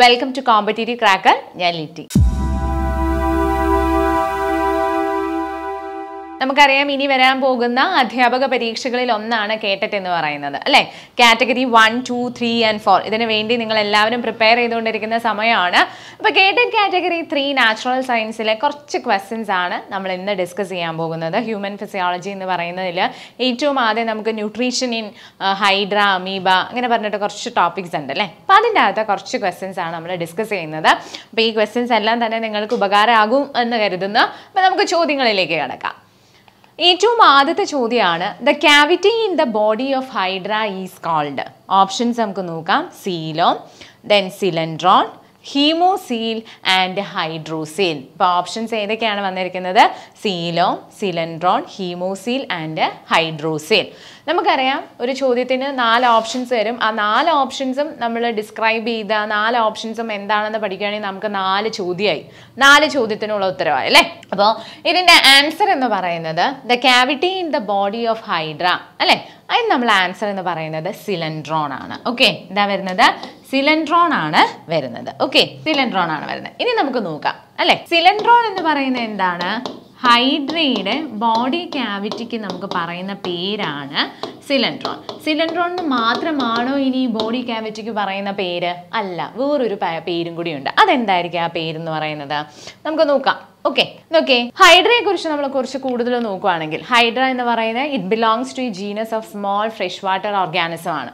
Welcome to competitive cracker ഞാൻ ലിറ്റി. നമുക്കറിയാം ഇനി വരാൻ പോകുന്ന അധ്യാപക പരീക്ഷകളിൽ ഒന്നാണ് കേട്ടറ്റ് എന്ന് പറയുന്നത് അല്ലേ? Category one two three and four ഇതിനു വേണ്ടി നിങ്ങൾ എല്ലാവരും പ്രിപ്പയർ ചെയ്തുകൊണ്ടിരിക്കുന്ന സമയമാണ്. അപ്പോൾ കേട്ടറ്റ് കാറ്റഗറി ത്രീ നാച്ചുറൽ സയൻസിലെ കുറച്ച് ക്വസ്റ്റ്യൻസ് ആണ് നമ്മൾ ഇന്ന് ഡിസ്കസ് ചെയ്യാൻ പോകുന്നത്. ഹ്യൂമൻ ഫിസിയോളജി എന്ന് പറയുന്നതിൽ ഏറ്റവും ആദ്യം നമുക്ക് ന്യൂട്രീഷൻ ഇൻ ഹൈഡ്ര അമീബ അങ്ങനെ പറഞ്ഞിട്ട് കുറച്ച് ടോപ്പിക്സ് ഉണ്ട് അല്ലേ? അപ്പൊ അതിന്റെ അകത്ത് കുറച്ച് ക്വസ്റ്റ്യൻസ് ആണ് നമ്മൾ ഡിസ്കസ് ചെയ്യുന്നത്. അപ്പോൾ ഈ ക്വസ്റ്റ്യൻസ് എല്ലാം തന്നെ നിങ്ങൾക്ക് ഉപകാരമാകും എന്ന് കരുതുന്നു. അപ്പോൾ നമുക്ക് ചോദ്യങ്ങളിലേക്ക് കിടക്കാം. ഏറ്റവും ആദ്യത്തെ ചോദ്യമാണ് the cavity in the body of hydra is called options നമുക്ക് നോക്കാം. Coelom then coelenteron haemocoel and hydrocoel ഇപ്പോൾ ഓപ്ഷൻസ് ഏതൊക്കെയാണ് വന്നിരിക്കുന്നത്? Coelom coelenteron haemocoel and hydrocoel നമുക്കറിയാം ഒരു ചോദ്യത്തിന് നാല് ഓപ്ഷൻസ് വരും. ആ നാല് ഓപ്ഷൻസും നമ്മൾ ഡിസ്ക്രൈബ് ചെയ്ത നാല് ഓപ്ഷൻസും എന്താണെന്ന് പഠിക്കുകയാണെങ്കിൽ നമുക്ക് നാല് ചോദ്യമായി. നാല് ചോദ്യത്തിനുള്ള ഉത്തരവായി അല്ലേ? അപ്പോൾ ഇതിന്റെ ആൻസർ എന്ന് പറയുന്നത് the cavity in the body of hydra അല്ലേ? അതിന് നമ്മൾ ആൻസർ എന്ന് പറയുന്നത് സിലൻഡ്രോൺ ആണ്. ഓക്കെ എന്താ വരുന്നത്? സിലൻഡ്രോൺ ആണ് വരുന്നത്. ഓക്കെ സിലൻഡ്രോൺ ആണ് വരുന്നത്. ഇനി നമുക്ക് നോക്കാം അല്ലേ? സിലൻഡ്രോൺ എന്ന് പറയുന്നത് എന്താണ്? ഹൈഡ്രയുടെ ബോഡി ക്യാവിറ്റിക്ക് നമുക്ക് പറയുന്ന പേരാണ് സിലൻഡ്രോൺ സിലൻഡ്രോൺ മാത്രമാണോ ഇനി ബോഡി ക്യാവിറ്റിക്ക് പറയുന്ന പേര്? അല്ല വേറൊരു പേരും കൂടിയുണ്ട് അതെന്തായിരിക്കും ആ പേരെന്ന് പറയുന്നത്? നമുക്ക് നോക്കാം. ഓക്കെ ഓക്കെ ഹൈഡ്രയെ കുറിച്ച് നമ്മൾ കുറച്ച് കൂടുതൽ നോക്കുവാണെങ്കിൽ ഹൈഡ്ര എന്ന് പറയുന്നത് it belongs to genus of small fresh water organism ആണ്.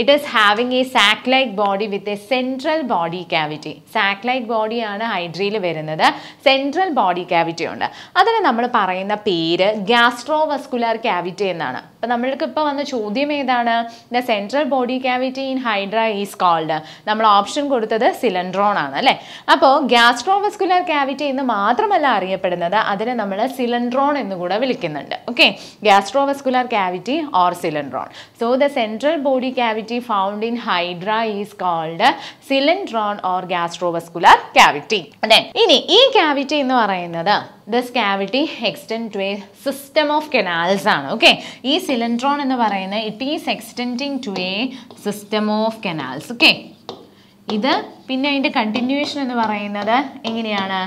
It is having a sac like body with a central body cavity sac like ബോഡിയാണ് ഹൈഡ്രയിൽ വരുന്നത്. സെൻട്രൽ ബോഡി ക്യാവിറ്റി ഉണ്ട്. അതിന് നമ്മൾ പറയുന്ന പേര് ഗ്യാസ്ട്രോവസ്കുലാർ ക്യാവിറ്റി എന്നാണ്. അപ്പം നമ്മൾക്ക് ഇപ്പോൾ വന്ന ചോദ്യം ഏതാണ്? The central body cavity in hydra is called നമ്മൾ ഓപ്ഷൻ കൊടുത്തത് സിലൻഡ്രോൺ ആണ് അല്ലേ? അപ്പോൾ ഗ്യാസ്ട്രോവസ്കുലാർ ക്യാവിറ്റി എന്ന് മാത്രമല്ല അറിയപ്പെടുന്നത് അതിനെ നമ്മൾ സിലൻഡ്രോൺ എന്ന് കൂടെ വിളിക്കുന്നുണ്ട്. Okay gastrovascular cavity or coelenteron so the central body cavity found in hydra is called coelenteron or gastrovascular cavity അതെ ഇനി ഈ ക്യാവിറ്റി എന്ന് പറയുന്നത് this cavity extend to a system of canals ആണ് ഓക്കെ ഈ സിലിൻഡ്രോൺ എന്ന് പറയുന്നത് it is extending to a system of canals okay ഇത് പിന്നെ അതിന്റെ കണ്ടിന്യൂവേഷൻ എന്ന് പറയുന്നത് എങ്ങനെയാണ്?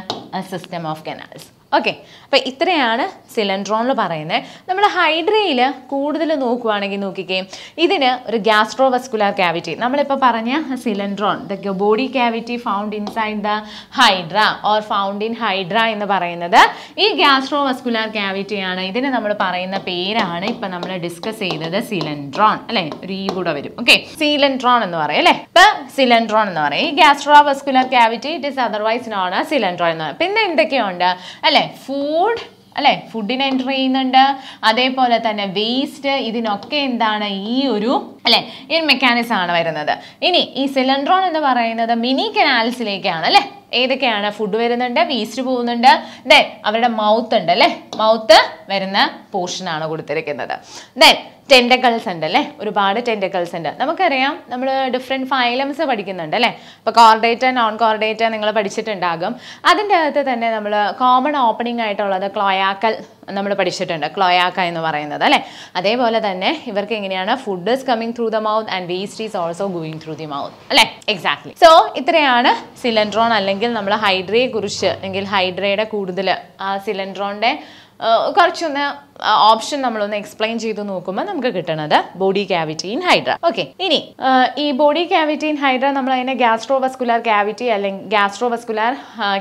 സിസ്റ്റം ഓഫ് കെനാൽസ് ഓക്കെ അപ്പോൾ ഇത്രയാണ് സിലൻഡ്രോണിൽ പറയുന്നത് നമ്മൾ ഹൈഡ്രയിൽ കൂടുതൽ നോക്കുവാണെങ്കിൽ നോക്കിക്കേ ഇതിന് ഒരു ഗ്യാസ്ട്രോവസ്കുലാർ ക്യാവിറ്റി. നമ്മളിപ്പോൾ പറഞ്ഞ coelenteron the body cavity found inside the hydra or found in hydra എന്ന് പറയുന്നത് ഈ ഗ്യാസ്ട്രോവസ്കുലാർ ക്യാവിറ്റിയാണ്. ഇതിന് നമ്മൾ പറയുന്ന പേരാണ് ഇപ്പം നമ്മൾ ഡിസ്കസ് ചെയ്തത് സിലൻഡ്രോൺ അല്ലേ? ഒരു ഈ കൂടെ വരും. ഓക്കെ സിലൻഡ്രോൺ എന്ന് പറയും അല്ലേ? ഇപ്പം സിലൻഡ്രോൺ എന്ന് പറയും. ഈ gastrovascular cavity it is otherwise known coelenteron എന്ന് പറയും. പിന്നെ എന്തൊക്കെയുണ്ട്? അല്ലേ ഫുഡ് അല്ലേ? ഫുഡിന് എന്റർ ചെയ്യുന്നുണ്ട്. അതേപോലെ തന്നെ വേസ്റ്റ് ഇതിനൊക്കെ എന്താണ് ഈ ഒരു അല്ലേ? ഈ ഒരു മെക്കാനിസം ആണ് വരുന്നത്. ഇനി ഈ സിലൻഡ്രോൺ എന്ന് പറയുന്നത് മിനി കനാൽസിലേക്കാണ് അല്ലേ? ഏതൊക്കെയാണ്? ഫുഡ് വരുന്നുണ്ട് വേസ്റ്റ് പോകുന്നുണ്ട്. ദെൻ അവരുടെ മൗത്ത് ഉണ്ട് അല്ലേ? മൗത്ത് വരുന്ന പോർഷനാണ് കൊടുത്തിരിക്കുന്നത്. ദെൻ ടെൻഡക്കൾസ് ഉണ്ട് അല്ലേ? ഒരുപാട് ടെൻഡക്കൾസ് ഉണ്ട്. നമുക്കറിയാം നമ്മൾ ഡിഫറെന്റ് ഫൈലംസ് പഠിക്കുന്നുണ്ട് അല്ലേ? ഇപ്പോൾ കോർഡേറ്റ നോൺ കോർഡേറ്റ നിങ്ങൾ പഠിച്ചിട്ടുണ്ടാകും. അതിന്റെ അകത്ത് തന്നെ നമ്മൾ കോമൺ ഓപ്പണിംഗ് ആയിട്ടുള്ളത് ക്ലോയാക്കൽ നമ്മൾ പഠിച്ചിട്ടുണ്ട് ക്ലോയാക്ക എന്ന് പറയുന്നത് അല്ലേ? അതേപോലെ തന്നെ ഇവർക്ക് എങ്ങനെയാണ് food is coming through the mouth and waste is also going through the mouth അല്ലേ? എക്സാക്ട്ലി സോ ഇത്രയാണ് സിലൻഡ്രോൺ അല്ലെങ്കിൽ നമ്മൾ ഹൈഡ്രയെ കുറിച്ച് അല്ലെങ്കിൽ ഹൈഡ്രയുടെ കൂടുതൽ ആ സിലൻഡ്രോണിന്റെ കുറച്ചൊന്ന് ഓപ്ഷൻ നമ്മളൊന്ന് എക്സ്പ്ലെയിൻ ചെയ്ത് നോക്കുമ്പോൾ നമുക്ക് കിട്ടുന്നത് body cavity in hydra okay ഇനി ഈ ബോഡി ക്യാവിറ്റി ഇൻ ഹൈഡ്ര നമ്മൾ അതിനെ ഗ്യാസ്ട്രോവസ്കുലാർ ക്യാവിറ്റി അല്ലെങ്കിൽ ഗ്യാസ്ട്രോവസ്കുലാർ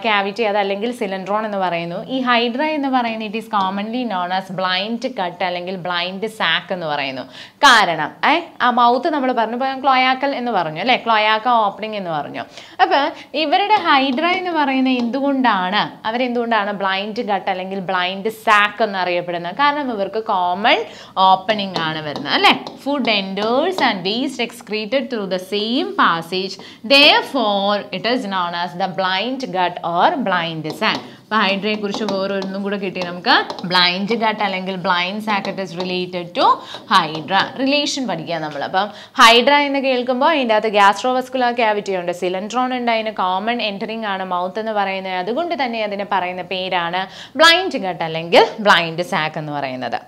ക്യാവിറ്റി അതല്ലെങ്കിൽ സിലൻഡ്രോൺ എന്ന് പറയുന്നു. ഈ ഹൈഡ്ര എന്ന് പറയുന്നത് it is commonly known as blind gut അല്ലെങ്കിൽ ബ്ലൈൻഡ് സാക്ക് എന്ന് പറയുന്നു. കാരണം ഏ ആ മൗത്ത് നമ്മൾ പറഞ്ഞു ക്ലോയാക്കൽ എന്ന് പറഞ്ഞു അല്ലേ? ക്ലോയാക്ക ഓപ്പണിംഗ് എന്ന് പറഞ്ഞു. അപ്പോൾ ഇവരുടെ ഹൈഡ്ര എന്ന് പറയുന്നത് എന്തുകൊണ്ടാണ്? അവരെന്തുകൊണ്ടാണ് ബ്ലൈൻഡ് കട്ട് അല്ലെങ്കിൽ ബ്ലൈൻഡ് സാക്ക് എന്നറിയപ്പെടുന്നത്? കാരണം ഇവർക്ക് കോമൺ ഓപ്പണിംഗ് ആണ് വരുന്നത് അല്ലേ? Food enters and waste excreted through the same passage therefore it is known as the blind gut or blind sac അപ്പോൾ ഹൈഡ്രയെ കുറിച്ച് വേറൊന്നും കൂടെ കിട്ടി നമുക്ക് ബ്ലൈൻഡ് ഗട്ട് അല്ലെങ്കിൽ blind sac it is related to hydra relation പഠിക്കുക നമ്മൾ അപ്പം ഹൈഡ്ര എന്ന് കേൾക്കുമ്പോൾ അതിന്റെ അകത്ത് ഗ്യാസ്ട്രോവസ്കുലർ ക്യാവിറ്റി ഉണ്ട് സിലിൻഡ്രോൺ ഉണ്ട് അതിന് കോമൺ എന്ററിങ് ആണ് മൗത്ത് എന്ന് പറയുന്നത്. അതുകൊണ്ട് തന്നെ അതിന് പറയുന്ന പേരാണ് ബ്ലൈൻഡ് ഗട്ട് അല്ലെങ്കിൽ ബ്ലൈൻഡ് സാക്ക് എന്ന് പറയുന്നത്.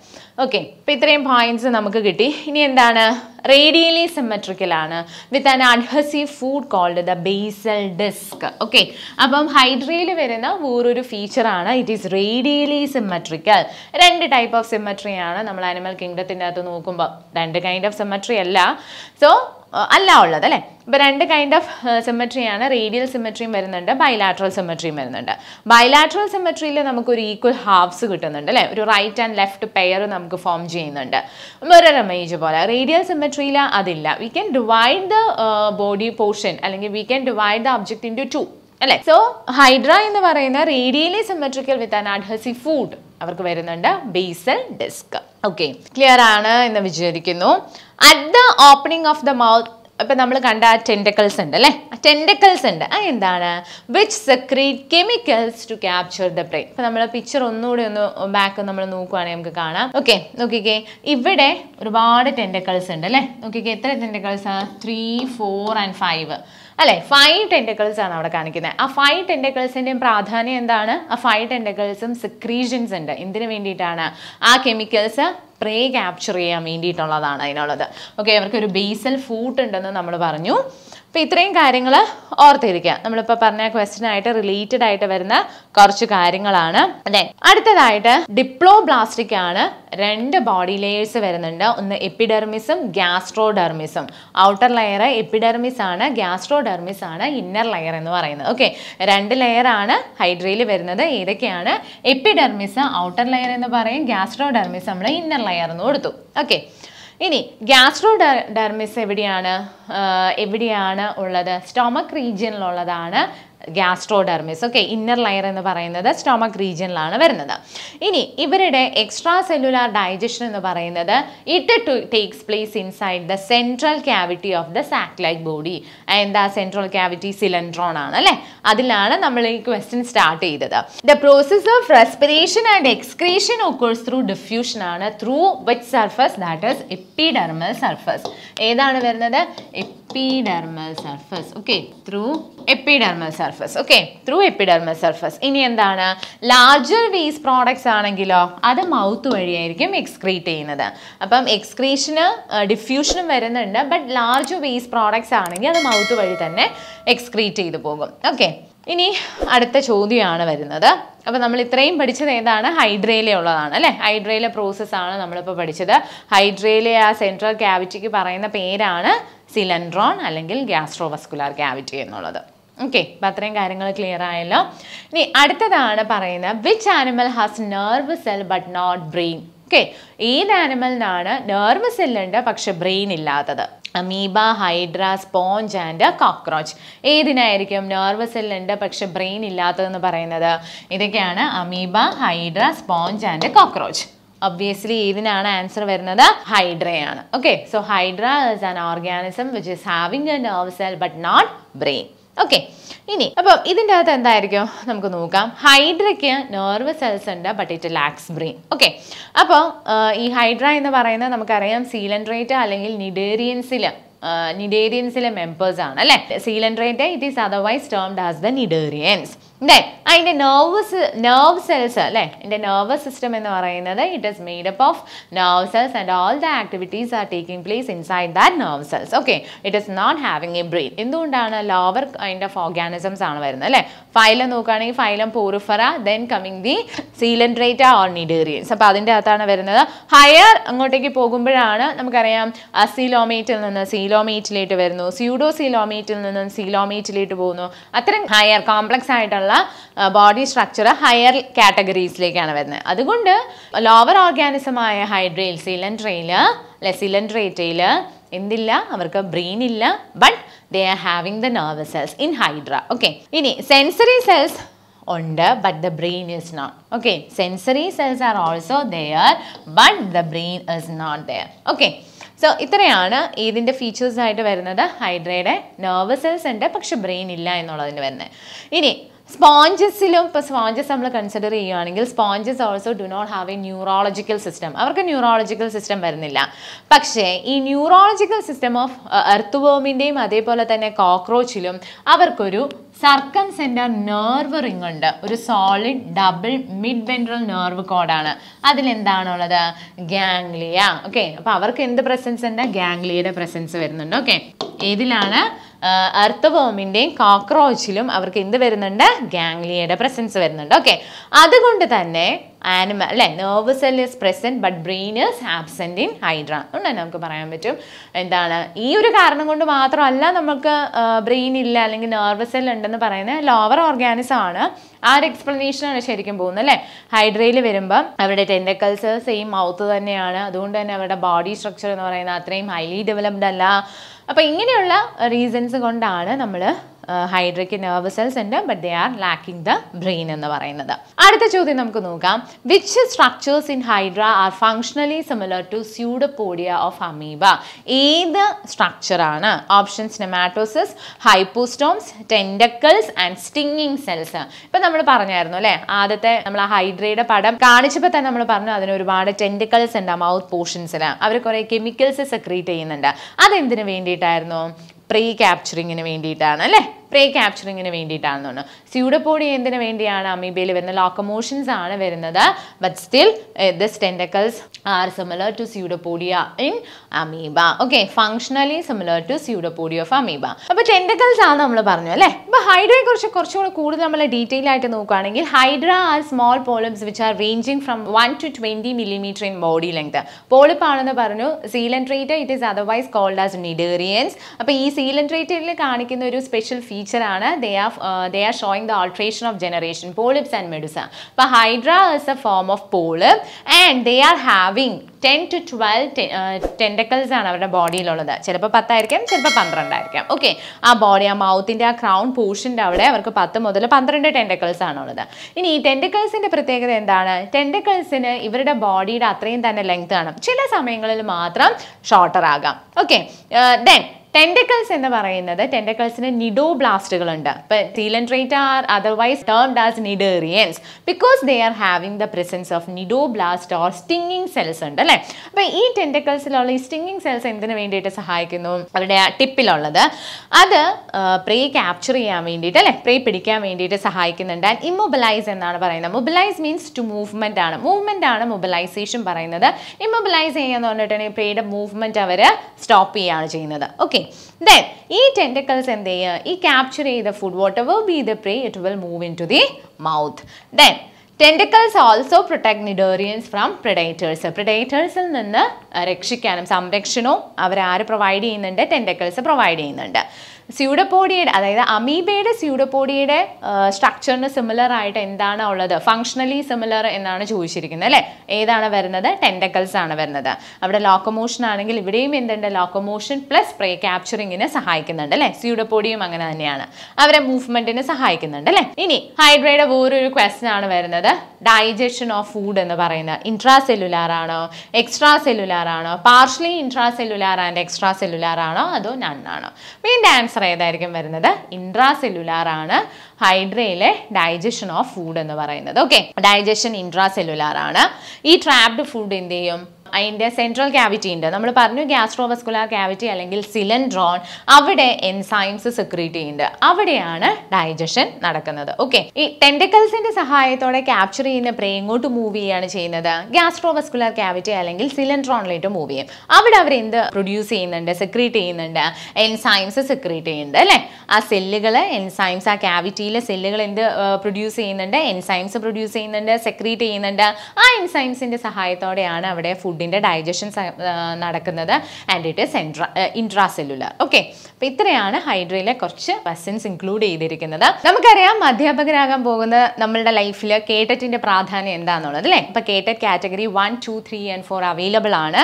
ഓക്കെ അപ്പോൾ ഇത്രയും പോയിന്റ്സ് നമുക്ക് കിട്ടി. ഇനി എന്താണ്? റേഡിയലി സിമെട്രിക്കൽ ആണ്. With an adhesive foot called the basal disc okay അപ്പം ഹൈഡ്രയിൽ വരുന്ന വേറൊരു ഫീച്ചറാണ് ഇറ്റ് ഈസ് റേഡിയലി സിമെട്രിക്കൽ രണ്ട് ടൈപ്പ് ഓഫ് സിമെട്രിയാണ് നമ്മൾ ആനിമൽ കിങ്ഡത്തിന്റെ അകത്ത് നോക്കുമ്പോൾ രണ്ട് കൈൻഡ് ഓഫ് സിമെട്രി അല്ല. സോ അല്ല ഉള്ളത് അല്ലേ? ഇപ്പം രണ്ട് കൈൻഡ് ഓഫ് സിമെട്രിയാണ് റേഡിയൽ സിമെട്രിയും വരുന്നുണ്ട് ബൈലാട്രൽ സിമെട്രിയും വരുന്നുണ്ട്. ബൈലാട്രൽ സിമെട്രിയിൽ നമുക്കൊരു ഈക്വൽ ഹാഫ്സ് കിട്ടുന്നുണ്ട് അല്ലേ? ഒരു റൈറ്റ് ആൻഡ് ലെഫ്റ്റ് പെയർ നമുക്ക് ഫോം ചെയ്യുന്നുണ്ട്. മിറർ ഇമേജ് പോലെ റേഡിയൽ സിമെട്രിയിൽ അതില്ല. We can divide the body portion അല്ലെങ്കിൽ we can divide the object into two അല്ലേ? സോ ഹൈഡ്ര എന്ന് പറയുന്ന radially symmetrical with an adhesive foot അവർക്ക് വരുന്നുണ്ട് ബേസൽ ഡിസ്ക് ഓക്കെ ക്ലിയർ ആണ് എന്ന് വിചാരിക്കുന്നു. At the opening of the mouth ഇപ്പം നമ്മൾ കണ്ട ആ ടെൻഡക്കൽസ് ഉണ്ട് അല്ലേ? ടെൻഡക്കൽസ് ഉണ്ട്. അത് എന്താണ്? Which secrete chemicals to capture the brain ഇപ്പം നമ്മൾ പിക്ചർ ഒന്നുകൂടി ഒന്ന് ബാക്ക് നമ്മൾ നോക്കുവാണെങ്കിൽ നമുക്ക് കാണാം. ഓക്കെ നോക്കിക്കേ. ഇവിടെ ഒരുപാട് ടെൻഡക്കൾസ് ഉണ്ട് അല്ലേ? നോക്കിക്കേ എത്ര tentacles three four and five അല്ലെ? ഫൈവ് ടെൻഡക്കിൾസ് ആണ് അവിടെ കാണിക്കുന്നത്. ആ ഫൈവ് ടെൻഡക്കിൾസിന്റെയും പ്രാധാന്യം എന്താണ്? ആ ഫൈവ് ടെൻഡക്കിൾസും സിക്രീഷൻസ് ഉണ്ട്. എന്തിനു വേണ്ടിയിട്ടാണ്? ആ കെമിക്കൽസ് പ്രേ ക്യാപ്ചർ ചെയ്യാൻ വേണ്ടിയിട്ടുള്ളതാണ് അതിനുള്ളത്. ഓക്കെ അവർക്ക് ഒരു ബേസൽ ഫൂട്ട് ഉണ്ടെന്ന് നമ്മൾ പറഞ്ഞു. അപ്പോൾ ഇത്രയും കാര്യങ്ങൾ ഓർത്തിരിക്കുക. നമ്മളിപ്പോൾ പറഞ്ഞ ക്വസ്റ്റ്യൻ ആയിട്ട് റിലേറ്റഡ് ആയിട്ട് വരുന്ന കുറച്ച് കാര്യങ്ങളാണ്. അതെ അടുത്തതായിട്ട് ഡിപ്ലോബ്ലാസ്റ്റിക് ആണ് രണ്ട് ബോഡി ലെയേഴ്സ് വരുന്നുണ്ട്. ഒന്ന് എപ്പിഡെർമിസും ഗ്യാസ്ട്രോഡെർമിസും ഔട്ടർ ലെയർ എപ്പിഡെർമിസ് ആണ് ഗ്യാസ്ട്രോഡെർമിസ് ആണ് ഇന്നർ ലെയർ എന്ന് പറയുന്നത്. ഓക്കെ രണ്ട് ലെയർ ആണ് ഹൈഡ്രയിൽ വരുന്നത്. ഏതൊക്കെയാണ്? എപ്പിഡെർമിസ് ഔട്ടർ ലെയർ എന്ന് പറയും. ഗ്യാസ്ട്രോഡെർമിസ് നമ്മൾ ഇന്നർ ലെയർ എന്ന് കൊടുത്തു. ഓക്കെ ഇനി ഗ്യാസ്ട്രോ ഡെർമിസ് എവിടെയാണ് എവിടെയാണ് ഉള്ളത്? സ്റ്റൊമക് റീജിയനിലുള്ളതാണ് ഗ്യാസ്ട്രോഡെർമിസ് ഓക്കെ ഇന്നർ ലയർ എന്ന് പറയുന്നത് സ്റ്റൊമക് റീജിയനിലാണ് വരുന്നത്. ഇനി ഇവരുടെ എക്സ്ട്രാ സെല്ലുലാർ ഡൈജഷൻ എന്ന് പറയുന്നത് it takes place inside the central cavity of the satellite body എന്താ സെൻട്രൽ ക്യാവിറ്റി സിലിൻഡ്രോൺ ആണ് അല്ലേ? അതിലാണ് നമ്മൾ ഈ ക്വസ്റ്റ്യൻ സ്റ്റാർട്ട് ചെയ്തത്. The process of respiration and excretion occurs through diffusion ആണ് through which surface that is epidermal surface ഏതാണ് വരുന്നത്? Epidermal surface okay through epidermal surface okay through epidermal surface ഇനി എന്താണ്? ലാർജർ വേസ്റ്റ് പ്രോഡക്ട്സ് ആണെങ്കിലോ അത് mouth വഴിയായിരിക്കും excrete ചെയ്യുന്നത്. അപ്പം എക്സ്ക്രീഷന് ഡിഫ്യൂഷനും വരുന്നുണ്ട് ബട്ട് ലാർജ് വേസ്റ്റ് പ്രോഡക്ട്സ് ആണെങ്കിൽ അത് മൗത്ത് വഴി തന്നെ എക്സ്ക്രീറ്റ് ചെയ്തു പോകും. ഓക്കെ ഇനി അടുത്ത ചോദ്യമാണ് വരുന്നത്. അപ്പോൾ നമ്മൾ ഇത്രയും പഠിച്ചത് ഏതാണ്? ഹൈഡ്രേല ഉള്ളതാണ് അല്ലേ? ഹൈഡ്രേല പ്രോസസ്സാണ് നമ്മളിപ്പോൾ പഠിച്ചത്. ഹൈഡ്രേല ആ സെൻട്രൽ ക്യാവിറ്റിക്ക് പറയുന്ന പേരാണ് സിലൻഡ്രോൺ അല്ലെങ്കിൽ ഗ്യാസ്ട്രോവസ്കുലാർ ക്യാവിറ്റി എന്നുള്ളത്. ഓക്കെ അപ്പം അത്രയും കാര്യങ്ങൾ ക്ലിയർ ആയല്ലോ. ഇനി അടുത്തതാണ് പറയുന്നത് which animal has nerve cell but not brain okay ഏത് ആനിമലിനാണ് നെർവ് സെല്ലുണ്ട് പക്ഷെ ബ്രെയിൻ ഇല്ലാത്തത്? Amoeba hydra sponge and cockroach ഏതിനായിരിക്കും nerve സെല്ലുണ്ട് പക്ഷെ ബ്രെയിൻ ഇല്ലാത്തതെന്ന് പറയുന്നത്? ഇതൊക്കെയാണ് amoeba hydra sponge and cockroach obviously ഇതിനാണ് ആൻസർ വരുന്നത്? ഹൈഡ്രയാണ് okay so hydra is an organism which is having a nerve cell but not brain okay ഇനി അപ്പം ഇതിന്റെ അകത്ത് എന്തായിരിക്കും? നമുക്ക് നോക്കാം. ഹൈഡ്രയ്ക്ക് നെർവ് സെൽസ് ഉണ്ട് but it lacks brain okay അപ്പോൾ ഈ ഹൈഡ്ര എന്ന് പറയുന്നത് നമുക്കറിയാം സീലൻഡ്രേറ്റ് അല്ലെങ്കിൽ നിഡേറിയൻസിൽ നിഡേറിയൻസിലെ മെമ്പേഴ്സ് ആണ് അല്ലേ? Coelenterate it is otherwise termed as the cnidarians അല്ലേ അതിന്റെ നെർവസ് നെർവ് സെൽസ് അല്ലേ? എന്റെ നെർവസ് സിസ്റ്റം എന്ന് പറയുന്നത് it is made up of nerve cells and all the activities are taking place inside that nerve cells okay it is not having a brain എന്തുകൊണ്ടാണ് lower kind of organisms ആണ് വരുന്നത് അല്ലേ phylum നോക്കുകയാണെങ്കിൽ phylum porifera then coming the coelenterata or cnidarians അപ്പോൾ അതിന്റെ അകത്താണ് വരുന്നത്. Higher അങ്ങോട്ടേക്ക് പോകുമ്പോഴാണ് നമുക്കറിയാം അസിലോമേറ്റിൽ നിന്ന് സീലോമേറ്റിലേക്ക് വരുന്നു. സ്യൂഡോ സീലോമേറ്റിൽ നിന്ന് സീലോമേറ്റിലേക്ക് പോകുന്നു. അത്രയും ഹയർ കോംപ്ലക്സ് ആയിട്ടുള്ള ബോഡി സ്ട്രക്ചർ ഹയർ കാറ്റഗറീസിലേക്കാണ് വരുന്നത്. അതുകൊണ്ട് ലോവർ ഓർഗാനിസമായ ഹൈഡ്രയിൽ സിലൻഡ്രയിൽ അല്ലെ സിലൻഡ്രേറ്റയിൽ എന്തില്ല അവർക്ക് ബ്രെയിൻ ഇല്ല but they are having the nervous cells in hydra okay ഇനി സെൻസറി സെൽസ് ഉണ്ട് but the brain is not okay sensory cells are also there but the brain is not there okay so ഇത്രയാണ് ഇതിന്റെ features ആയിട്ട് വരുന്നത്. ഹൈഡ്രയുടെ nervous cells ഉണ്ട് പക്ഷെ brain ഇല്ല എന്നുള്ളതിന് വരുന്നത്. ഇനി സ്പോഞ്ചസിലും ഇപ്പോൾ സ്പോഞ്ചസ് നമ്മൾ കൺസിഡർ ചെയ്യുകയാണെങ്കിൽ sponges also do not have a neurological system അവർക്ക് ന്യൂറോളജിക്കൽ സിസ്റ്റം വരുന്നില്ല. പക്ഷേ ഈ ന്യൂറോളജിക്കൽ സിസ്റ്റം ഓഫ് എർത്ത് വേമിന്റെയും അതേപോലെ തന്നെ കോക്രോച്ചിലും അവർക്കൊരു സർക്കം സെന്റർ നെർവ് റിംഗ് ഉണ്ട്. ഒരു solid double mid ventral nerve കോഡാണ് അതിലെന്താണുള്ളത്? ഗാംഗ്ലിയ ഓക്കെ അപ്പോൾ അവർക്ക് എന്ത് പ്രസൻസ് ഉണ്ട്? ഗാംഗ്ലിയയുടെ പ്രസൻസ് വരുന്നുണ്ട്. ഓക്കെ ഏതിലാണ്? എർത്ത് വേമിന്റെയും കോക്രോച്ചിലും അവർക്ക് എന്ത് വരുന്നുണ്ട്? ഗാംഗ്ലിയയുടെ പ്രസൻസ് വരുന്നുണ്ട്. ഓക്കെ അതുകൊണ്ട് തന്നെ ആനിമൽ അല്ലെ nerve cell is present but brain is absent in hydra അതുകൊണ്ട് നമുക്ക് പറയാൻ പറ്റും. എന്താണ്? ഈ ഒരു കാരണം കൊണ്ട് മാത്രമല്ല നമുക്ക് ബ്രെയിൻ ഇല്ല അല്ലെങ്കിൽ നെർവ് സെൽ ഉണ്ടെന്ന് പറയുന്നത് ലോവർ ഓർഗാനിസം ആണ്. ആ ഒരു എക്സ്പ്ലനേഷനാണ് ശരിക്കും പോകുന്നത് അല്ലേ? ഹൈഡ്രയിൽ വരുമ്പോൾ അവരുടെ ടെൻഡക്കൽസ് സെയിം മൗത്ത് തന്നെയാണ്. അതുകൊണ്ട് തന്നെ അവരുടെ ബോഡി സ്ട്രക്ചർ എന്ന് പറയുന്നത് അത്രയും ഹൈലി ഡെവലപ്ഡ് അല്ല. അപ്പോൾ ഇങ്ങനെയുള്ള റീസൺസ് കൊണ്ടാണ് നമ്മൾ ഹൈഡ്രയ്ക്ക് നെർവ് സെൽസ് ഉണ്ട് but they are lacking the brain എന്ന് പറയുന്നത്. അടുത്ത ചോദ്യം നമുക്ക് നോക്കാം. Which structures in hydra are functionally similar to pseudopodia of amoeba ഏത് സ്ട്രക്ചറാണ് options nematocysts hypostomes tentacles and stinging cells ഇപ്പം നമ്മൾ പറഞ്ഞായിരുന്നു അല്ലേ? ആദ്യത്തെ നമ്മൾ ആ ഹൈഡ്രയുടെ പടം കാണിച്ചപ്പോൾ തന്നെ നമ്മൾ പറഞ്ഞു അതിന് ഒരുപാട് ടെൻഡിക്കൽസ് ഉണ്ട് മൗത്ത് പോർഷൻസിൽ അവർ കുറേ കെമിക്കൽസ് സെക്രീറ്റ് ചെയ്യുന്നുണ്ട്. അതെന്തിനു വേണ്ടിയിട്ടായിരുന്നു? പ്രീ ക്യാപ്ചറിങ്ങിന് വേണ്ടിയിട്ടാണ് അല്ലേ? പ്രേ ക്യാപ്ചറിങ്ങിന് വേണ്ടിയിട്ടാണെന്ന് തോന്നുന്നു. സ്യൂഡപ്പോഡി എന്തിനു വേണ്ടിയാണ് അമീബയിൽ വരുന്ന ലോക്കമോഷൻസ് ആണ് വരുന്നത്. But still this tentacles are similar to pseudopodia in amoeba okay functionally similar to pseudopodia of amoeba അപ്പോൾ ടെൻഡക്കൽസ് ആണ് നമ്മൾ പറഞ്ഞു അല്ലേ? അപ്പോൾ ഹൈഡ്രയെ കുറിച്ച് കുറച്ചുകൂടെ കൂടുതൽ നമ്മൾ ഡീറ്റെയിൽ ആയിട്ട് നോക്കുകയാണെങ്കിൽ hydra are small polyps which are ranging from one to twenty millimetre in body length polyp ആണെന്ന് പറഞ്ഞു coelenterate it is otherwise called as cnidarians അപ്പോൾ ഈ സീലൻട്രേറ്റിൽ കാണിക്കുന്ന ഒരു സ്പെഷ്യൽ ഫീച്ചർ ആണ്. They are they are showing the alteration of generation polyps and medusa അപ്പോൾ hydra is a form of polyp and they are having ten to twelve tentacles ആണ് അവരുടെ ബോഡിയിലുള്ളത് ചിലപ്പോൾ പത്തായിരിക്കാം ചിലപ്പോൾ പന്ത്രണ്ടായിരിക്കാം. ഓക്കെ ആ ബോഡി ആ മൗത്തിന്റെ ആ ക്രൗൺ പോർഷന്റെ അവിടെ അവർക്ക് പത്ത് മുതൽ പന്ത്രണ്ട് ടെൻഡക്കൽസ് ആണുള്ളത്. ഇനി ഈ ടെൻഡക്കൽസിന്റെ പ്രത്യേകത എന്താണ്? ടെൻഡക്കൽസിന് ഇവരുടെ ബോഡിയുടെ അത്രയും തന്നെ ലെങ്ത് ആണ്. ചില സമയങ്ങളിൽ മാത്രം ഷോർട്ടർ ആകാം. ഓക്കെ ദെൻ ടെൻഡക്കൽസ് എന്ന് പറയുന്നത് ടെൻഡക്കൾസിന് നിഡോ ബ്ലാസ്റ്റുകൾ ഉണ്ട് coelenterate are otherwise termed as cnidarians because they are having the presence of cnidoblast or stinging cells ഉണ്ട് അല്ലേ? അപ്പം ഈ ടെൻഡക്കൾസിലുള്ള ഈ സ്റ്റിങ്ങിങ് സെൽസ് എന്തിനു വേണ്ടിയിട്ട് സഹായിക്കുന്നു? അവരുടെ ടിപ്പിലുള്ളത്. അത് പ്രേ ക്യാപ്ചർ ചെയ്യാൻ വേണ്ടിയിട്ട് അല്ലേ? പ്രേ പിടിക്കാൻ വേണ്ടിയിട്ട് സഹായിക്കുന്നുണ്ട്. ആൻഡ് ഇമ്മൊബിലൈസ് എന്നാണ് പറയുന്നത്. മൊബിലൈസ് മീൻസ് ടു മൂവ്മെന്റ് ആണ്. മൂവ്മെന്റ് ആണ് മൊബിലൈസേഷൻ പറയുന്നത്. ഇമ്മൊബിലൈസ് ചെയ്യാന്ന് പറഞ്ഞിട്ടുണ്ടെങ്കിൽ പ്രേയുടെ മൂവ്മെന്റ് അവർ സ്റ്റോപ്പ് ചെയ്യുകയാണ് ചെയ്യുന്നത്. ഓക്കെ ദെൻ ഈ ടെന്റക്കൽസ് എന്ത് ചെയ്യുക? ഈ ക്യാപ്ചർ ചെയ്ത food whatever be the prey it will move into the mouth then tentacles also protect cnidarians from predators പ്രിഡേറ്റേഴ്സിൽ നിന്ന് രക്ഷിക്കാനും സംരക്ഷണവും അവരാര് പ്രൊവൈഡ് ചെയ്യുന്നുണ്ട്? ടെന്റക്കൽസ് പ്രൊവൈഡ് ചെയ്യുന്നുണ്ട്. സ്യൂഡപ്പോഡിയയുടെ അതായത് അമീബയുടെ സ്യൂഡപ്പോഡിയുടെ സ്ട്രക്ചറിന് സിമിലർ ആയിട്ട് എന്താണ് ഉള്ളത്? ഫങ്ഷണലി സിമിലർ എന്നാണ് ചോദിച്ചിരിക്കുന്നത് അല്ലേ? ഏതാണ് വരുന്നത്? ടെൻഡക്കൽസ് ആണ് വരുന്നത്. അവിടെ ലോക്കോമോഷൻ ആണെങ്കിൽ ഇവിടെയും എന്തുണ്ട്? ലോക്കോമോഷൻ പ്ലസ് പ്രേ ക്യാപ്ചറിങ്ങിനെ സഹായിക്കുന്നുണ്ട് അല്ലേ? സ്യൂഡപ്പോഡിയും അങ്ങനെ തന്നെയാണ്. അവരെ മൂവ്മെന്റിന് സഹായിക്കുന്നുണ്ട് അല്ലേ? ഇനി ഹൈഡ്രയുടെ വേറൊരു ക്വസ്റ്റൻ ആണ് വരുന്നത്. ഡൈജഷൻ ഓഫ് ഫുഡ് എന്ന് പറയുന്നത് ഇൻട്രാ സെല്ലുലാർ ആണോ? എക്സ്ട്രാ സെല്ലുലാർ ആണോ? Partially intracellular and extracellular ആണോ? അതോ നൺ ആണോ? വീണ്ടും ആൻസർ ഏതായിരിക്കും വരുന്നത്? ഇൻട്രാ സെല്ലുലാർ ആണ്. ഹൈഡ്രയിലെ ഡൈജഷൻ ഓഫ് ഫുഡ് എന്ന് പറയുന്നത്. ഓക്കെ ഡൈജഷൻ ഇൻട്രാ സെല്ലുലാർ ആണ്. ഈ ട്രാപ്ഡ് ഫുഡ് എന്ത് ചെയ്യും? അതിന്റെ സെൻട്രൽ ക്യാവിറ്റി ഉണ്ട്. നമ്മൾ പറഞ്ഞു ഗ്യാസ്ട്രോവസ്കുലാർ ക്യാവിറ്റി അല്ലെങ്കിൽ സിലൻഡ്രോൺ അവിടെ എൻസൈംസ് സെക്രീറ്റ് ചെയ്യുന്നുണ്ട്. അവിടെയാണ് ഡൈജഷൻ നടക്കുന്നത്. ഓക്കെ ഈ ടെൻഡക്കൽസിന്റെ സഹായത്തോടെ ക്യാപ്ചർ ചെയ്യുന്ന പ്രേ എങ്ങോട്ട് മൂവ് ചെയ്യുകയാണ് ചെയ്യുന്നത്? ഗ്യാസ്ട്രോവസ്കുലാർ ക്യാവിറ്റി അല്ലെങ്കിൽ സിലൻഡ്രോണിലേക്ക് മൂവ് ചെയ്യും. അവിടെ അവർ എന്ത് പ്രൊഡ്യൂസ് ചെയ്യുന്നുണ്ട്? സെക്രീറ്റ് ചെയ്യുന്നുണ്ട്. എൻസൈംസ് സെക്രീറ്റ് ചെയ്യുന്നുണ്ട് അല്ലേ? ആ സെല്ലുകൾ എൻസൈംസ് ആ ക്യാവിറ്റിയിലെ സെല്ലുകൾ എന്ത് പ്രൊഡ്യൂസ് ചെയ്യുന്നുണ്ട്? എൻസൈംസ് പ്രൊഡ്യൂസ് ചെയ്യുന്നുണ്ട് സെക്രീറ്റ് ചെയ്യുന്നുണ്ട്. ആ എൻസൈംസിന്റെ സഹായത്തോടെയാണ് അവിടെ ഫുഡിന്റെ ഡൈജഷൻ നടക്കുന്നത് and it is intra intracellular okay അപ്പൊ ഇത്രയാണ് ഹൈഡ്രയിലെ കുറച്ച് ക്വസ്റ്റ്യൻസ് ഇൻക്ലൂഡ് ചെയ്തിരിക്കുന്നത്. നമുക്കറിയാം അധ്യാപകരാകാൻ പോകുന്ന നമ്മളുടെ ലൈഫിൽ കേട്ടറ്റിന്റെ പ്രാധാന്യം എന്താണെന്നുള്ളത് അല്ലേ? ഇപ്പൊ KTET category one two three and four available ആണ്.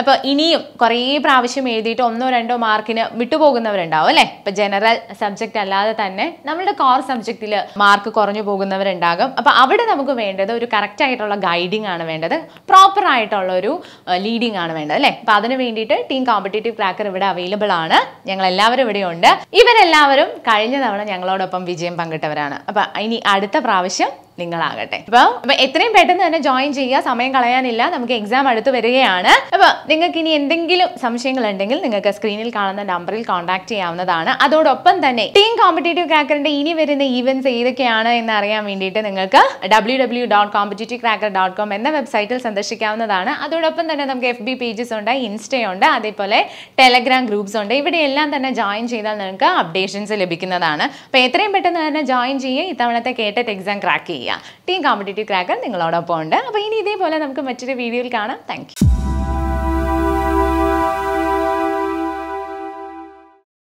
അപ്പോൾ ഇനിയും കുറേ പ്രാവശ്യം എഴുതിയിട്ട് ഒന്നോ രണ്ടോ മാർക്കിന് വിട്ടുപോകുന്നവരുണ്ടാവും അല്ലേ? ഇപ്പൊ ജനറൽ സബ്ജക്റ്റ് അല്ലാതെ തന്നെ നമ്മുടെ കോർ സബ്ജക്റ്റിൽ മാർക്ക് കുറഞ്ഞു പോകുന്നവരുണ്ടാകും. അപ്പോൾ അവിടെ നമുക്ക് വേണ്ടത് ഒരു കറക്റ്റ് ആയിട്ടുള്ള ഗൈഡിങ് ആണ് വേണ്ടത്. പ്രോപ്പർ ആയിട്ടുള്ള ഒരു ലീഡിംഗ് ആണ് വേണ്ടത് അല്ലേ? അപ്പോൾ അതിന് വേണ്ടിയിട്ട് ടീം കോമ്പറ്റേറ്റീവ് ക്രാക്കർ ഇവിടെ അവൈലബിൾ ആണ്. ഞങ്ങൾ എല്ലാവരും ഇവിടെ ഉണ്ട്. ഇവരെല്ലാവരും കഴിഞ്ഞ തവണ ഞങ്ങളോടൊപ്പം വിജയം പങ്കിട്ടവരാണ്. അപ്പം ഇനി അടുത്ത പ്രാവശ്യം നിങ്ങളാകട്ടെ. അപ്പോൾ അപ്പോൾ എത്രയും പെട്ടെന്ന് തന്നെ ജോയിൻ ചെയ്യുക സമയം കളയാനില്ല നമുക്ക് എക്സാം അടുത്ത് വരികയാണ്. അപ്പോൾ നിങ്ങൾക്ക് ഇനി എന്തെങ്കിലും സംശയങ്ങൾ ഉണ്ടെങ്കിൽ നിങ്ങൾക്ക് സ്ക്രീനിൽ കാണുന്ന നമ്പറിൽ കോൺടാക്ട് ചെയ്യാവുന്നതാണ്. അതോടൊപ്പം തന്നെ ടീം കോമ്പറ്റേറ്റീവ് ക്രാക്കറിന്റെ ഇനി വരുന്ന ഈവൻസ് ഏതൊക്കെയാണ് എന്ന് അറിയാൻ വേണ്ടിയിട്ട് നിങ്ങൾക്ക് W W dot Competitive Cracker dot com എന്ന വെബ്സൈറ്റിൽ സന്ദർശിക്കാവുന്നതാണ്. അതോടൊപ്പം തന്നെ നമുക്ക് എഫ് ബി പേജസ് ഉണ്ട് ഇൻസ്റ്റയുണ്ട് അതേപോലെ ടെലഗ്രാം ഗ്രൂപ്പ്സ് ഉണ്ട്. ഇവിടെയെല്ലാം തന്നെ ജോയിൻ ചെയ്താൽ നിങ്ങൾക്ക് അപ്ഡേഷൻസ് ലഭിക്കുന്നതാണ്. അപ്പോൾ എത്രയും പെട്ടെന്ന് തന്നെ ജോയിൻ ചെയ്യുക ഇത്തവണത്തെ കേട്ടറ്റ് എക്സാം ക്രാക്ക് ചെയ്യുക ടീം കോമ്പറ്റേറ്റീവ് ക്രാക്കർ നിങ്ങളോടൊപ്പം ഉണ്ട്. അപ്പോൾ ഇനി ഇതേപോലെ നമുക്ക് മറ്റൊരു വീഡിയോയിൽ കാണാം. താങ്ക്